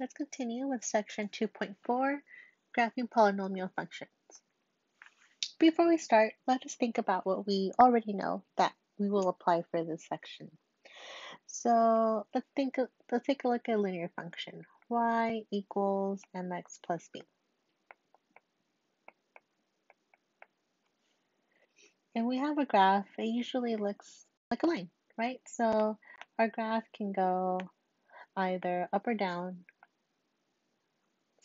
Let's continue with section 2.4, graphing polynomial functions. Before we start, let us think about what we already know that we will apply for this section. So let's think. Let's take a look at a linear function. y equals mx plus b. And we have a graph. It usually looks like a line, right? So our graph can go either up or down,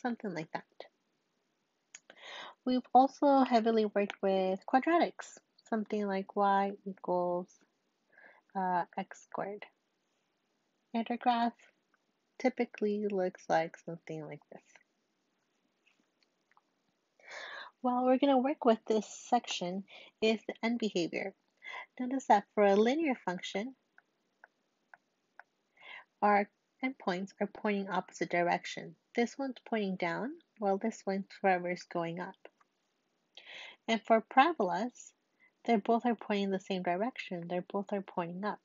something like that. We've also heavily worked with quadratics, something like y equals uh, x squared. And our graph typically looks like something like this. Well, we're going to work with this section is the end behavior. Notice that for a linear function, our endpoints are pointing opposite direction. This one's pointing down, while this one's forever is going up. And for parabolas, they both are pointing the same direction. They both are pointing up.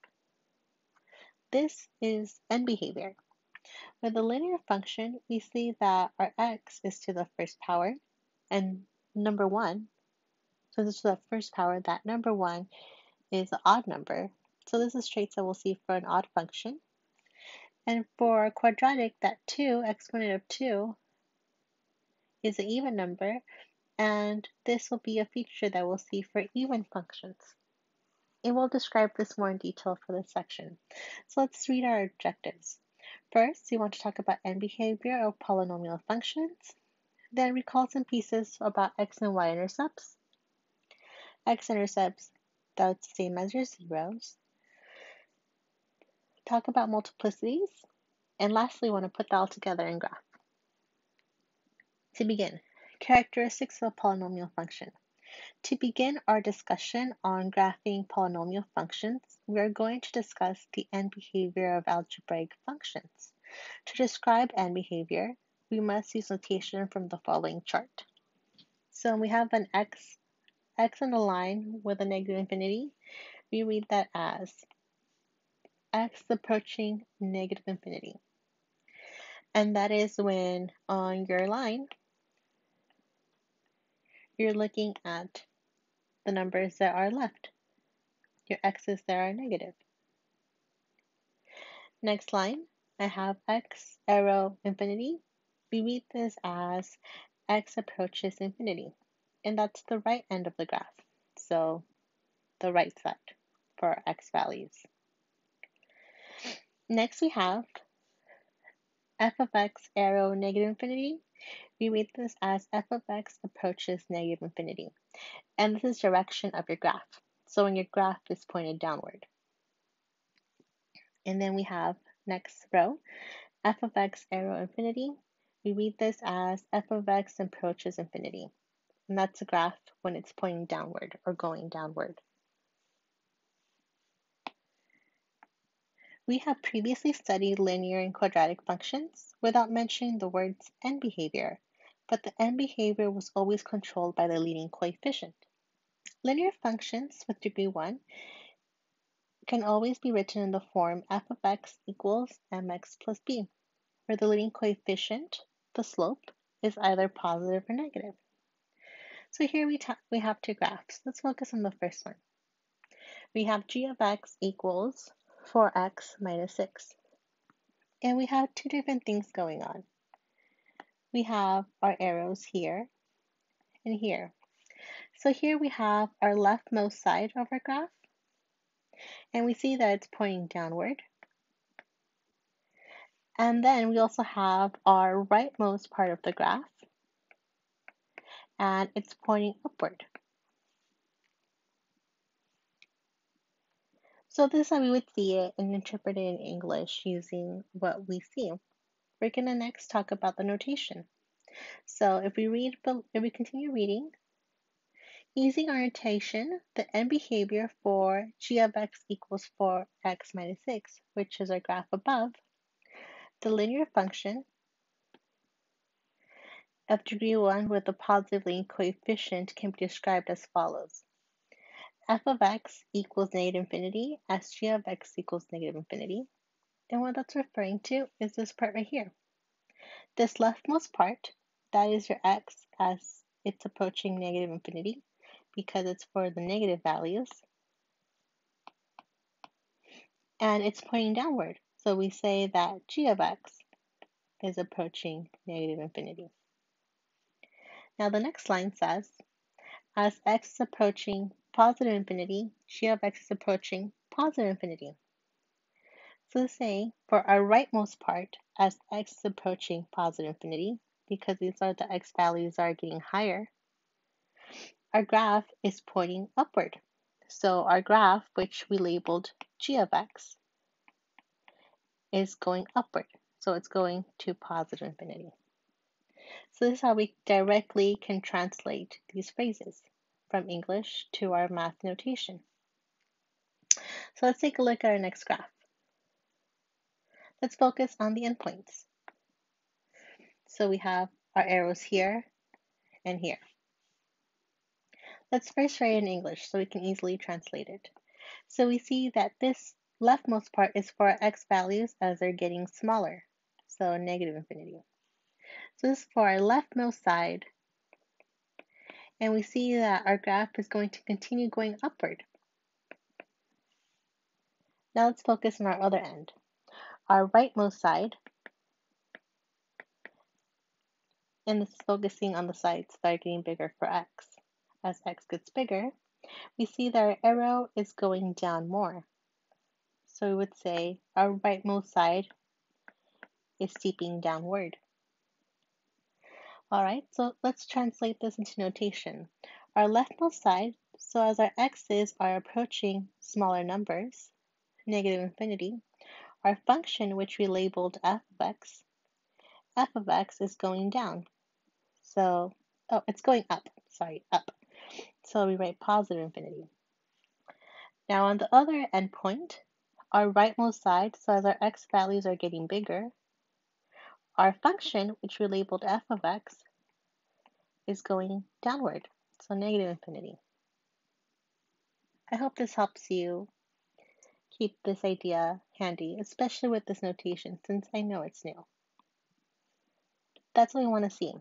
This is end behavior. With the linear function, we see that our x is to the first power, and number 1, so this is the first power, that number 1 is an odd number. So this is traits that we'll see for an odd function. And for quadratic, that 2, exponent of 2, is an even number, and this will be a feature that we'll see for even functions. It will describe this more in detail for this section. So let's read our objectives. First, we want to talk about end behavior of polynomial functions. Then recall some pieces about x and y intercepts. x-intercepts, that's the same as your zeros. Talk about multiplicities. And lastly, want to put that all together in graph. To begin, characteristics of a polynomial function. To begin our discussion on graphing polynomial functions, we are going to discuss the end behavior of algebraic functions. To describe end behavior, we must use notation from the following chart. So we have an x, x on a line with a negative infinity. We read that as x approaching negative infinity. And that is when on your line, you're looking at the numbers that are left, your x's that are negative. Next line, I have x arrow infinity. We read this as x approaches infinity, and that's the right end of the graph, so the right side for x values. Next we have f of x arrow negative infinity. We read this as f of x approaches negative infinity. And this is direction of your graph. So when your graph is pointed downward. And then we have next row, f of x arrow infinity. We read this as f of x approaches infinity. And that's a graph when it's pointing downward or going downward. We have previously studied linear and quadratic functions without mentioning the words end behavior, but the end behavior was always controlled by the leading coefficient. Linear functions with degree 1 can always be written in the form f of x equals mx plus b, where the leading coefficient, the slope, is either positive or negative. So here we, we have two graphs. Let's focus on the first one. We have g of x equals 4x minus 6. And we have two different things going on. We have our arrows here and here. So here we have our leftmost side of our graph. And we see that it's pointing downward. And then we also have our rightmost part of the graph. And it's pointing upward. So this is how we would see it and interpret it in English using what we see. We're going to next talk about the notation. So if we read, if we continue reading, using our notation, the end behavior for g of x equals 4x minus 6, which is our graph above, the linear function of degree 1 with a positive coefficient can be described as follows f of x equals negative infinity as g of x equals negative infinity. And what that's referring to is this part right here. This leftmost part, that is your x as it's approaching negative infinity because it's for the negative values. And it's pointing downward. So we say that g of x is approaching negative infinity. Now the next line says, as x is approaching positive infinity, g of x is approaching positive infinity. So say for our rightmost part, as x is approaching positive infinity, because these are the x values are getting higher, our graph is pointing upward. So our graph, which we labeled g of x, is going upward. So it's going to positive infinity. So this is how we directly can translate these phrases from English to our math notation. So let's take a look at our next graph. Let's focus on the endpoints. So we have our arrows here and here. Let's first write in English so we can easily translate it. So we see that this leftmost part is for our x values as they're getting smaller, so negative infinity. So this is for our leftmost side, and we see that our graph is going to continue going upward. Now let's focus on our other end our rightmost side, and this is focusing on the sides that are getting bigger for x. As x gets bigger, we see that our arrow is going down more. So we would say our rightmost side is steeping downward. All right, so let's translate this into notation. Our leftmost side, so as our x's are approaching smaller numbers, negative infinity, our function, which we labeled f of x, f of x is going down. So, oh, it's going up, sorry, up. So we write positive infinity. Now on the other endpoint, our rightmost side, so as our x values are getting bigger, our function, which we labeled f of x, is going downward, so negative infinity. I hope this helps you keep this idea handy, especially with this notation since I know it's new. That's what we want to see.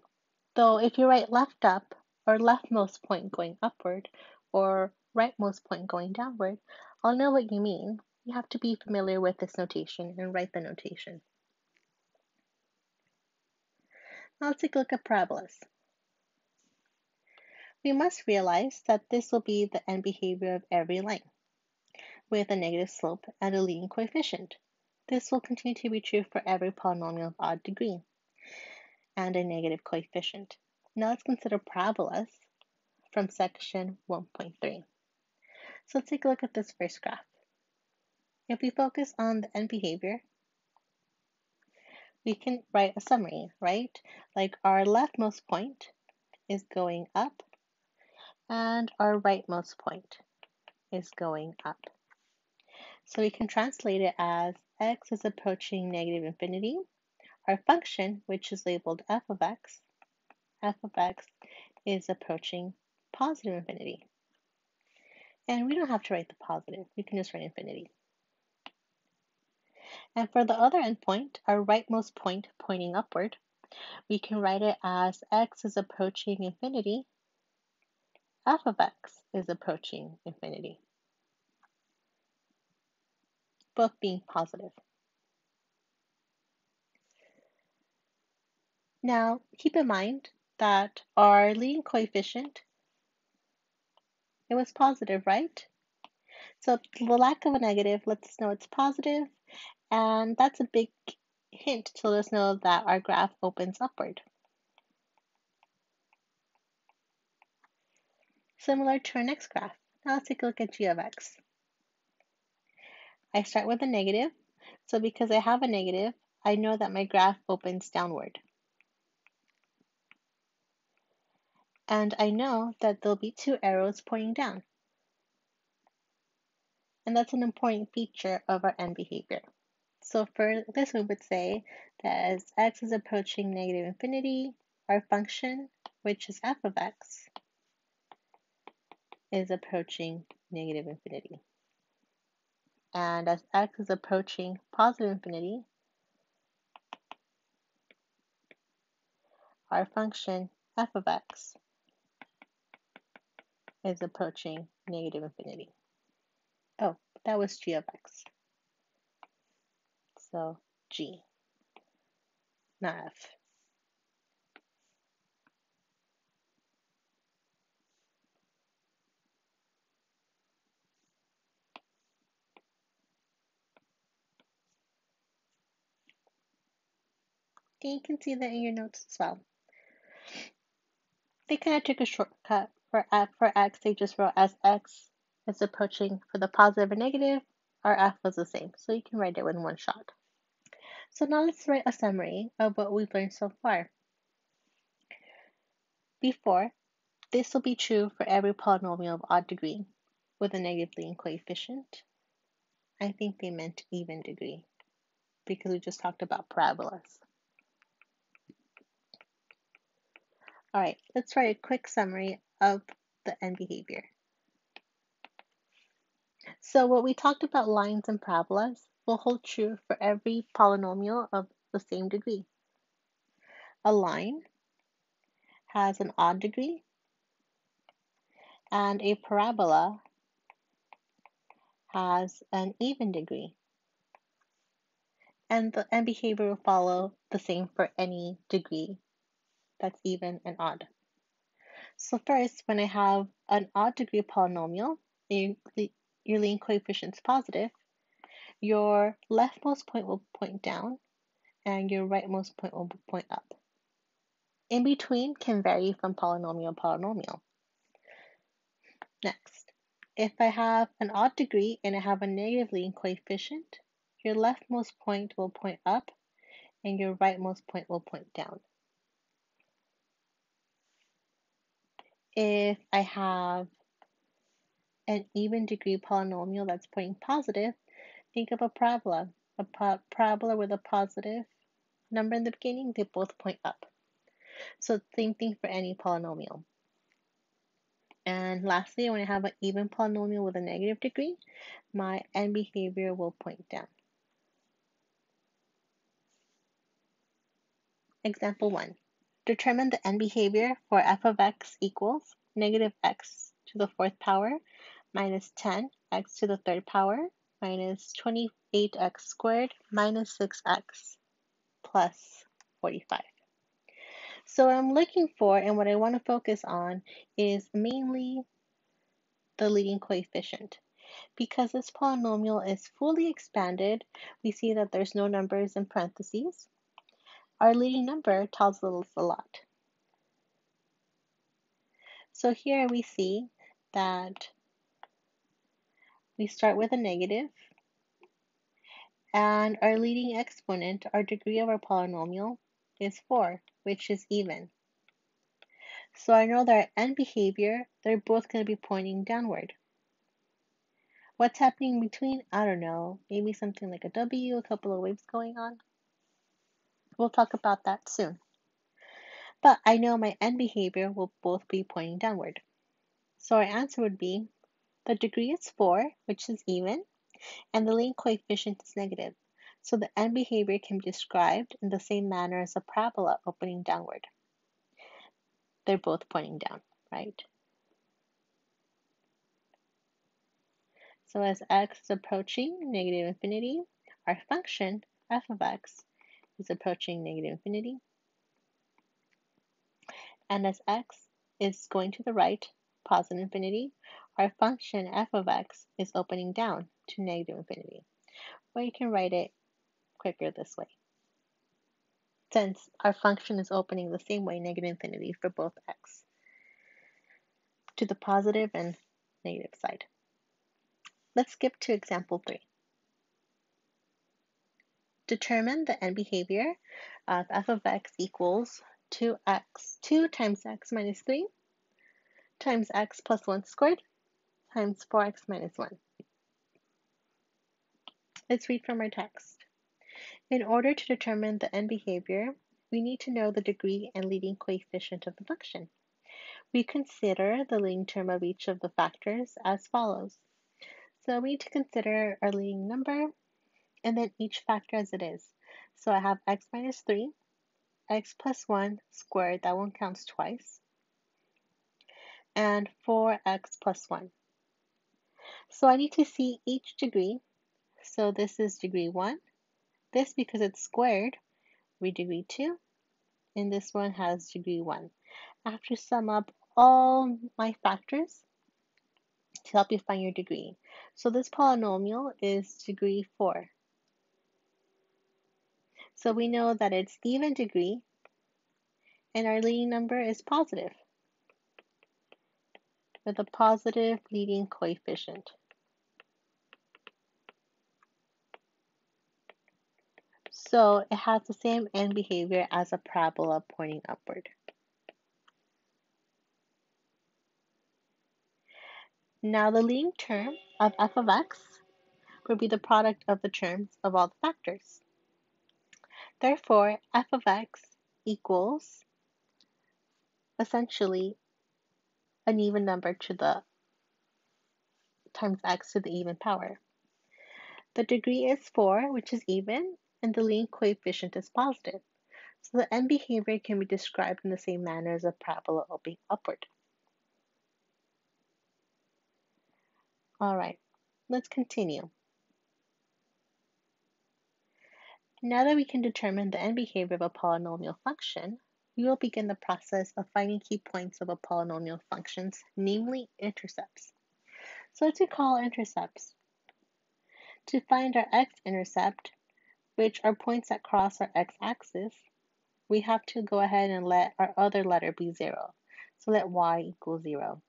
Though if you write left up or leftmost point going upward or rightmost point going downward, I'll know what you mean. You have to be familiar with this notation and write the notation. Now let's take a look at parabolas. We must realize that this will be the end behavior of every line with a negative slope and a leading coefficient. This will continue to be true for every polynomial of odd degree and a negative coefficient. Now let's consider parabolas from section 1.3. So let's take a look at this first graph. If we focus on the end behavior, we can write a summary, right? Like our leftmost point is going up and our rightmost point is going up. So we can translate it as x is approaching negative infinity. Our function, which is labeled f of x, f of x is approaching positive infinity. And we don't have to write the positive, we can just write infinity. And for the other endpoint, our rightmost point pointing upward, we can write it as x is approaching infinity, f of x is approaching infinity both being positive. Now, keep in mind that our leading coefficient, it was positive, right? So the lack of a negative lets us know it's positive, and that's a big hint to let us know that our graph opens upward. Similar to our next graph. Now let's take a look at g of x. I start with a negative. So because I have a negative, I know that my graph opens downward. And I know that there'll be two arrows pointing down. And that's an important feature of our end behavior. So for this, we would say that as x is approaching negative infinity, our function, which is f of x, is approaching negative infinity. And as x is approaching positive infinity, our function f of x is approaching negative infinity. Oh, that was g of x. So g, not f. And you can see that in your notes as well. They kind of took a shortcut for f for x. They just wrote as x is approaching for the positive and negative, our f was the same. So you can write it in one shot. So now let's write a summary of what we've learned so far. Before, this will be true for every polynomial of odd degree with a negative leading coefficient. I think they meant even degree because we just talked about parabolas. All right, let's write a quick summary of the end behavior. So what we talked about lines and parabolas will hold true for every polynomial of the same degree. A line has an odd degree and a parabola has an even degree. And the end behavior will follow the same for any degree that's even and odd. So first, when I have an odd degree polynomial, your, your leading coefficient is positive, your leftmost point will point down and your rightmost point will point up. In between can vary from polynomial to polynomial. Next, if I have an odd degree and I have a negative leading coefficient, your leftmost point will point up and your rightmost point will point down. if I have an even degree polynomial that's pointing positive, think of a parabola. A parabola with a positive number in the beginning, they both point up. So same thing for any polynomial. And lastly, when I have an even polynomial with a negative degree, my end behavior will point down. Example 1. Determine the end behavior for f of x equals negative x to the fourth power minus 10 x to the third power minus 28x squared minus 6x plus 45. So what I'm looking for and what I want to focus on is mainly the leading coefficient. Because this polynomial is fully expanded, we see that there's no numbers in parentheses. Our leading number tells us a lot. So here we see that we start with a negative, and our leading exponent, our degree of our polynomial, is 4, which is even. So I know that our end behavior, they're both going to be pointing downward. What's happening between? I don't know. Maybe something like a W, a couple of waves going on. We'll talk about that soon. But I know my end behavior will both be pointing downward. So our answer would be the degree is 4, which is even, and the leading coefficient is negative. So the end behavior can be described in the same manner as a parabola opening downward. They're both pointing down, right? So as x is approaching negative infinity, our function f of x is approaching negative infinity. And as x is going to the right, positive infinity, our function f of x is opening down to negative infinity. Or you can write it quicker this way. Since our function is opening the same way, negative infinity for both x, to the positive and negative side. Let's skip to example 3. Determine the end behavior of f of x equals 2x, 2 times x minus 3 times x plus 1 squared times 4x minus 1. Let's read from our text. In order to determine the end behavior, we need to know the degree and leading coefficient of the function. We consider the leading term of each of the factors as follows. So we need to consider our leading number and then each factor as it is. So I have x minus 3 x plus 1 squared, that one counts twice, and 4x plus 1. So I need to see each degree. So this is degree 1. This, because it's squared, we degree 2. And this one has degree 1. I have to sum up all my factors to help you find your degree. So this polynomial is degree 4. So we know that it's even degree and our leading number is positive with a positive leading coefficient. So it has the same end behavior as a parabola pointing upward. Now the leading term of f of x would be the product of the terms of all the factors. Therefore, f of x equals essentially an even number to the times x to the even power. The degree is 4, which is even, and the leading coefficient is positive. So the end behavior can be described in the same manner as a parabola opening upward. All right, let's continue. Now that we can determine the end behavior of a polynomial function, we will begin the process of finding key points of a polynomial functions, namely intercepts. So to call intercepts. To find our x-intercept, which are points that cross our x-axis, we have to go ahead and let our other letter be 0. So let y equal 0.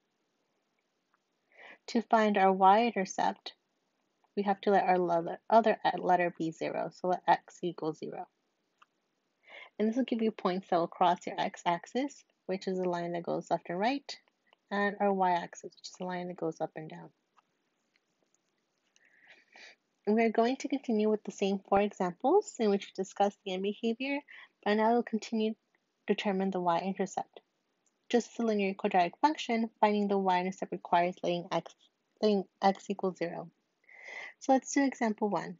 To find our y-intercept, we have to let our other uh, letter be 0, so let x equal 0. And this will give you points that will cross your x-axis, which is a line that goes left and right, and our y-axis, which is a line that goes up and down. We're going to continue with the same four examples in which we discussed the end behavior, but now we'll continue to determine the y-intercept. Just as a linear quadratic function, finding the y-intercept requires letting x, letting x equal 0. So let's do example 1.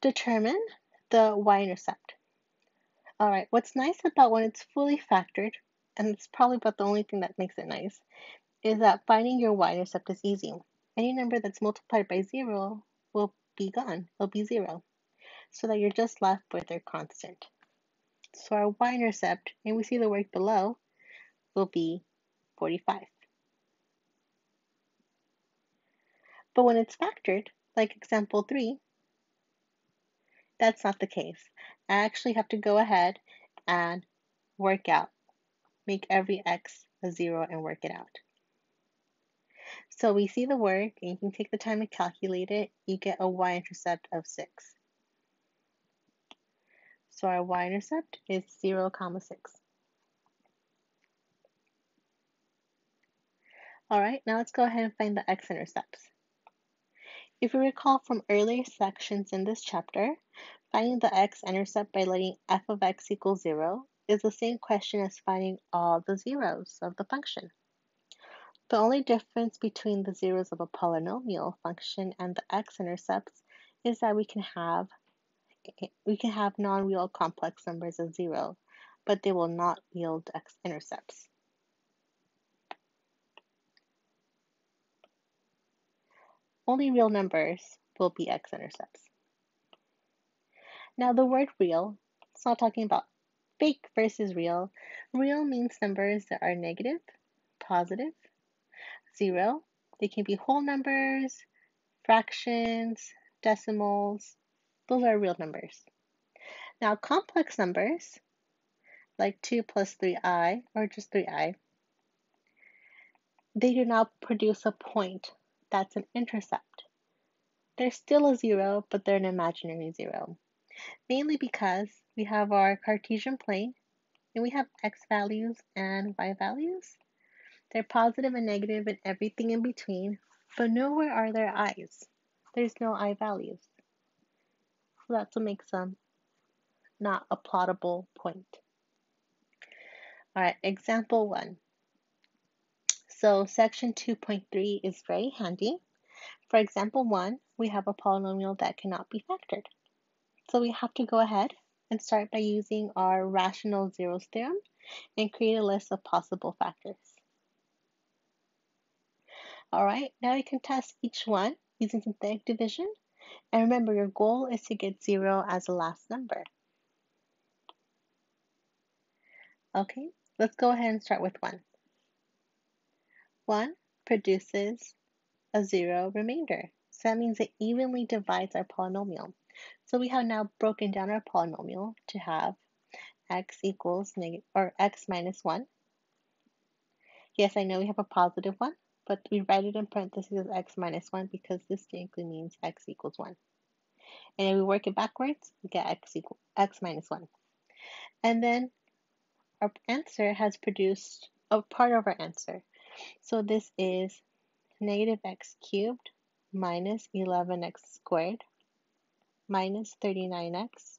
Determine the y-intercept. Alright, what's nice about when it's fully factored, and it's probably about the only thing that makes it nice, is that finding your y-intercept is easy. Any number that's multiplied by 0 will be gone, will be 0, so that you're just left with their constant. So our y-intercept, and we see the work below, will be 45. But when it's factored, like example 3, that's not the case. I actually have to go ahead and work out, make every x a 0 and work it out. So we see the work, and you can take the time to calculate it. You get a y-intercept of 6. So our y-intercept is 0, comma 6. All right, now let's go ahead and find the x-intercepts. If you recall from earlier sections in this chapter, finding the x-intercept by letting f of x equal 0 is the same question as finding all the zeros of the function. The only difference between the zeros of a polynomial function and the x-intercepts is that we can have we can have non-real complex numbers of 0, but they will not yield x-intercepts. Only real numbers will be x-intercepts. Now the word real, it's not talking about fake versus real. Real means numbers that are negative, positive, zero. They can be whole numbers, fractions, decimals. Those are real numbers. Now complex numbers, like 2 plus 3i, or just 3i, they do not produce a point that's an intercept. They're still a zero, but they're an imaginary zero. Mainly because we have our Cartesian plane and we have x values and y values. They're positive and negative and everything in between, but nowhere are there i's. There's no i values. So that's what makes them not a plottable point. All right, example one. So section 2.3 is very handy. For example 1, we have a polynomial that cannot be factored. So we have to go ahead and start by using our rational zeros theorem and create a list of possible factors. All right, now we can test each one using synthetic division. And remember, your goal is to get zero as the last number. Okay, let's go ahead and start with one. One produces a zero remainder. So that means it evenly divides our polynomial. So we have now broken down our polynomial to have x equals negative or x minus 1. Yes, I know we have a positive one, but we write it in parentheses as x minus 1 because this distinctly means x equals 1. And if we work it backwards, we get x equal x minus 1. And then our answer has produced a part of our answer. So this is negative x cubed minus 11x squared minus 39x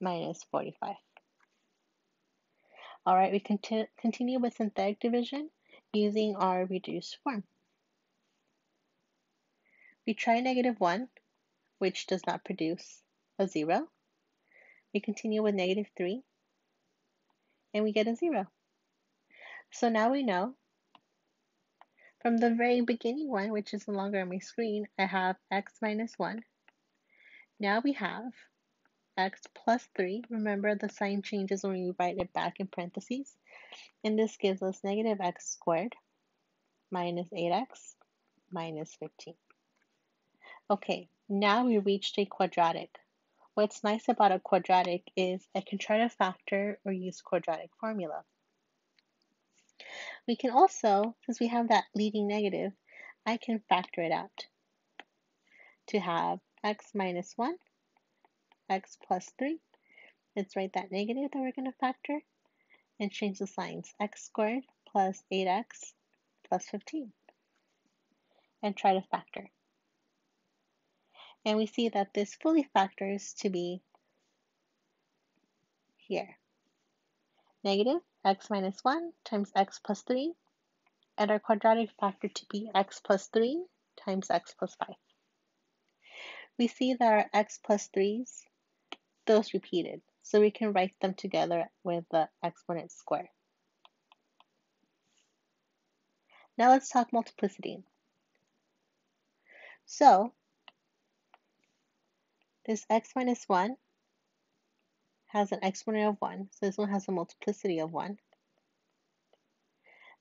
minus 45. All right, we conti continue with synthetic division using our reduced form. We try negative 1, which does not produce a 0. We continue with negative 3, and we get a 0. So now we know from the very beginning one, which is no longer on my screen, I have x minus 1. Now we have x plus 3. Remember the sign changes when we write it back in parentheses. And this gives us negative x squared minus 8x minus 15. Okay, now we reached a quadratic. What's nice about a quadratic is I can try to factor or use quadratic formula. We can also, since we have that leading negative, I can factor it out to have x minus 1, x plus 3. Let's write that negative that we're going to factor and change the signs. x squared plus 8x plus 15 and try to factor. And we see that this fully factors to be here. Negative x minus 1 times x plus 3, and our quadratic factor to be x plus 3 times x plus 5. We see that our x plus 3's, those repeated, so we can write them together with the exponent square. Now let's talk multiplicity. So, this x minus 1 has an exponent of 1, so this one has a multiplicity of 1.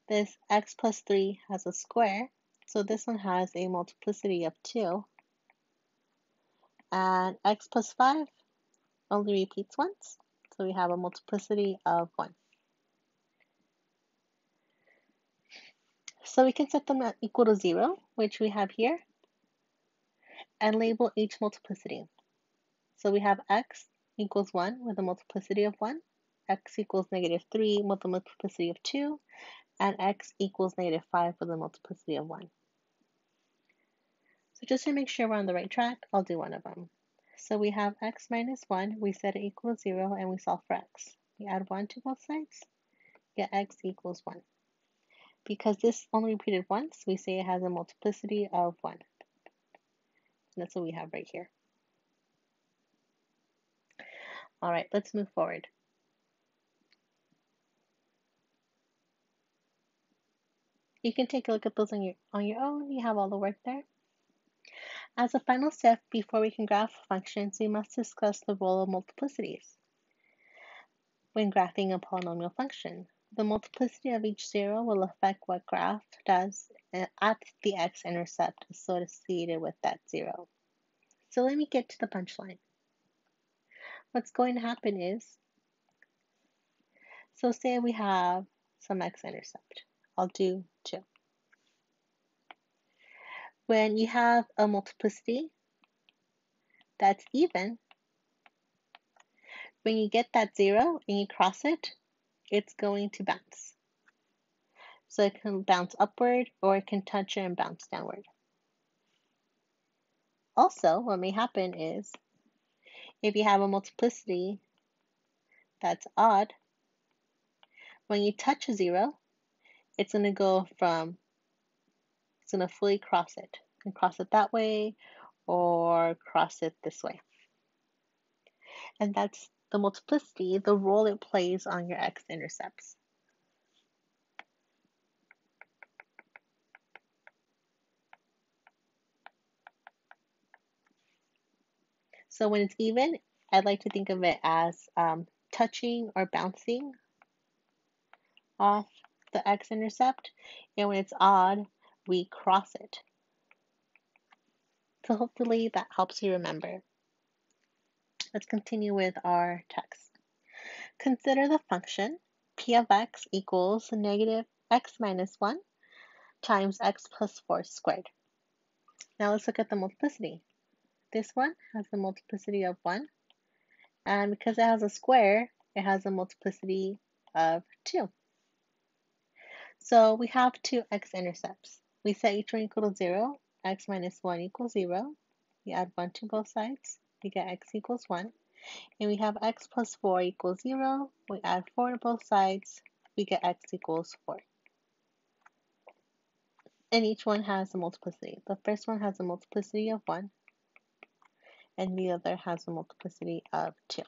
This x plus 3 has a square, so this one has a multiplicity of 2. And x plus 5 only repeats once, so we have a multiplicity of 1. So we can set them at equal to 0, which we have here, and label each multiplicity. So we have x equals 1 with a multiplicity of 1, x equals negative 3 with a multiplicity of 2, and x equals negative 5 with a multiplicity of 1. So just to make sure we're on the right track, I'll do one of them. So we have x minus 1, we set it equal to 0, and we solve for x. We add 1 to both sides, get x equals 1. Because this only repeated once, we say it has a multiplicity of 1. And that's what we have right here. All right, let's move forward. You can take a look at those on your, on your own. You have all the work there. As a final step, before we can graph functions, we must discuss the role of multiplicities. When graphing a polynomial function, the multiplicity of each zero will affect what graph does at the x-intercept associated with that zero. So let me get to the punchline what's going to happen is, so say we have some x-intercept. I'll do 2. When you have a multiplicity that's even, when you get that 0 and you cross it, it's going to bounce. So it can bounce upward or it can touch it and bounce downward. Also, what may happen is if you have a multiplicity that's odd, when you touch a zero, it's going to go from, it's going to fully cross it. You can cross it that way or cross it this way. And that's the multiplicity, the role it plays on your x-intercepts. So when it's even, I'd like to think of it as um, touching or bouncing off the x-intercept. And when it's odd, we cross it. So hopefully that helps you remember. Let's continue with our text. Consider the function p of x equals negative x minus 1 times x plus 4 squared. Now let's look at the multiplicity. This one has a multiplicity of 1, and because it has a square, it has a multiplicity of 2. So we have two x-intercepts. We set each one equal to 0, x minus 1 equals 0. We add 1 to both sides, we get x equals 1. And we have x plus 4 equals 0. We add 4 to both sides, we get x equals 4. And each one has a multiplicity. The first one has a multiplicity of 1, and the other has a multiplicity of 2,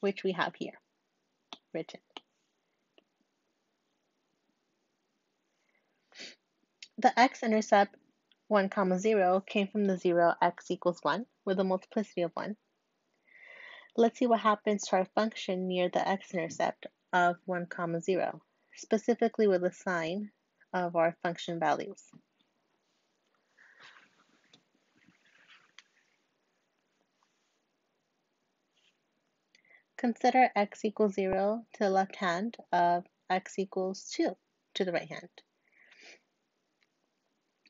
which we have here written. The x-intercept 1 comma 0 came from the 0 x equals 1 with a multiplicity of 1. Let's see what happens to our function near the x-intercept of 1 comma 0, specifically with the sign of our function values. Consider x equals 0 to the left hand of x equals 2 to the right hand.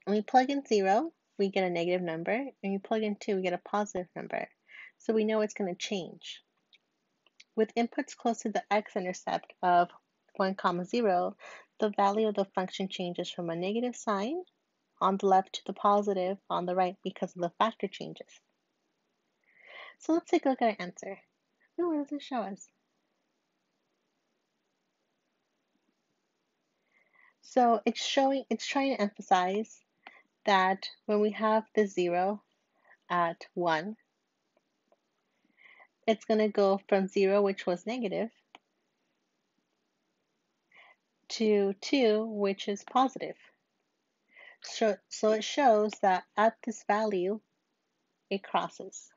When we plug in 0, we get a negative number, and we plug in 2, we get a positive number. So we know it's going to change. With inputs close to the x-intercept of 1 comma 0, the value of the function changes from a negative sign on the left to the positive on the right because of the factor changes. So let's take a look at our answer. Does it show us? So it's showing, it's trying to emphasize that when we have the zero at one, it's going to go from zero, which was negative, to two, which is positive. So, so it shows that at this value, it crosses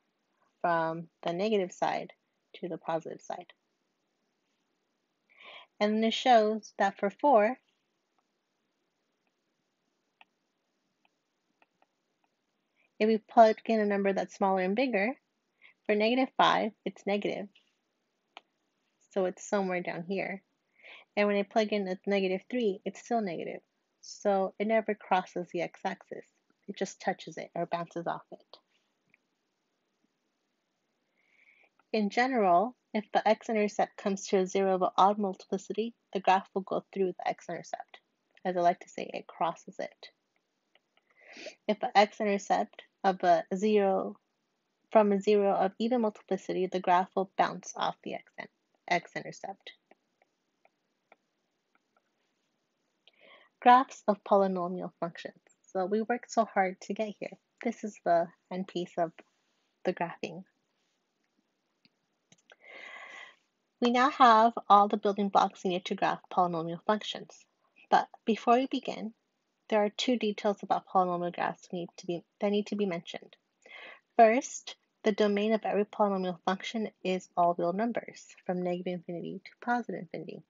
from the negative side to the positive side. And this shows that for 4, if we plug in a number that's smaller and bigger, for negative 5, it's negative. So it's somewhere down here. And when I plug in a negative 3, it's still negative. So it never crosses the x-axis. It just touches it or bounces off it. In general, if the x-intercept comes to a zero of odd multiplicity, the graph will go through the x-intercept. As I like to say, it crosses it. If the x-intercept of a zero from a zero of even multiplicity, the graph will bounce off the x-intercept. Graphs of polynomial functions. So we worked so hard to get here. This is the end piece of the graphing. We now have all the building blocks needed to graph polynomial functions. But before we begin, there are two details about polynomial graphs need be, that need to be mentioned. First, the domain of every polynomial function is all real numbers, from negative infinity to positive infinity.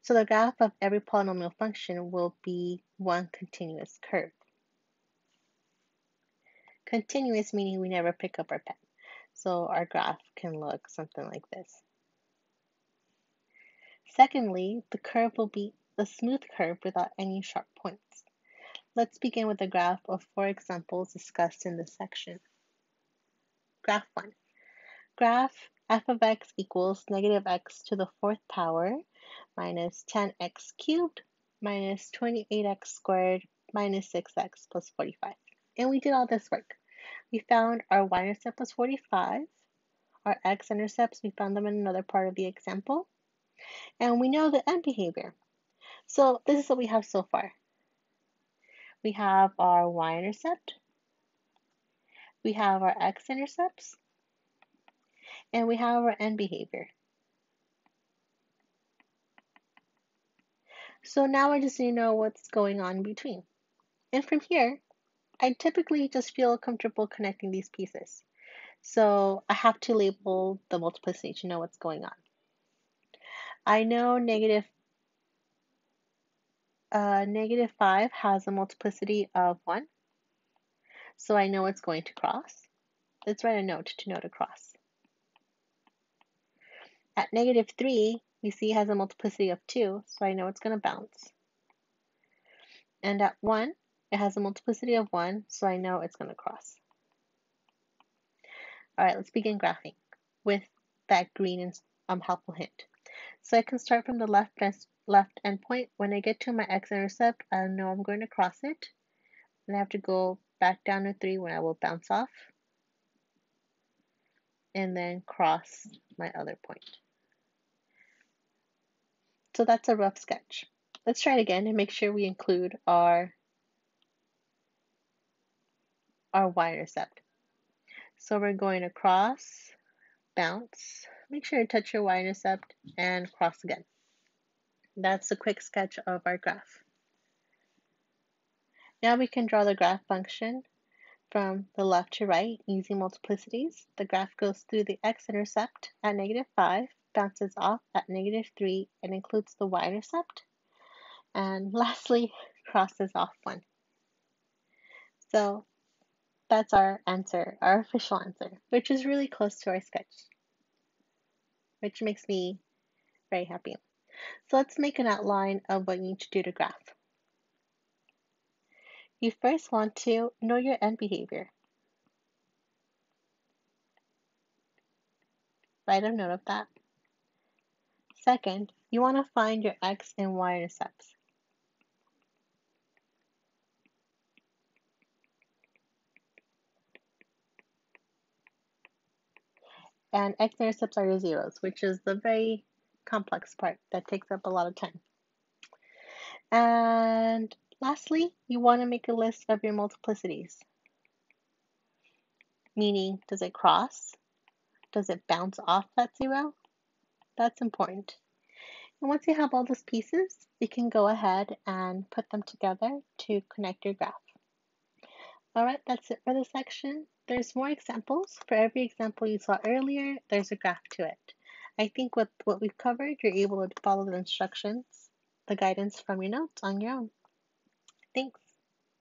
So the graph of every polynomial function will be one continuous curve. Continuous meaning we never pick up our pen. So our graph can look something like this. Secondly, the curve will be a smooth curve without any sharp points. Let's begin with a graph of four examples discussed in this section. Graph 1. Graph f of x equals negative x to the fourth power minus 10x cubed minus 28x squared minus 6x plus 45. And we did all this work. We found our y-intercept was 45. Our x-intercepts, we found them in another part of the example and we know the end behavior. So this is what we have so far. We have our y-intercept, we have our x-intercepts, And we have our end behavior. So now I just need to know what's going on between. And from here, I typically just feel comfortable connecting these pieces. So I have to label the multiplicity to know what's going on. I know negative, uh, negative 5 has a multiplicity of 1. So I know it's going to cross. Let's write a note to note to cross. At negative 3, we see it has a multiplicity of 2, so I know it's going to bounce. And at 1, it has a multiplicity of 1, so I know it's going to cross. All right, let's begin graphing with that green and um, helpful hint. So I can start from the left left endpoint. When I get to my x-intercept, I know I'm going to cross it. And I have to go back down to 3 when I will bounce off. And then cross my other point. So that's a rough sketch. Let's try it again and make sure we include our, our y-intercept. So we're going across, bounce, make sure to touch your y-intercept, and cross again. That's a quick sketch of our graph. Now we can draw the graph function from the left to right using multiplicities. The graph goes through the x-intercept at negative 5, bounces off at negative 3, and includes the y-intercept, and lastly crosses off 1. So that's our answer, our official answer, which is really close to our sketch, which makes me very happy. So let's make an outline of what you need to do to graph. You first want to know your end behavior. Write a note of that. Second, you want to find your x and y intercepts. And x-intercepts are your zeros, which is the very complex part that takes up a lot of time. And lastly, you want to make a list of your multiplicities. Meaning, does it cross? Does it bounce off that zero? That's important. And once you have all those pieces, you can go ahead and put them together to connect your graph. All right, that's it for this section. There's more examples. For every example you saw earlier, there's a graph to it. I think with what we've covered, you're able to follow the instructions, the guidance from your notes on your own. Thanks.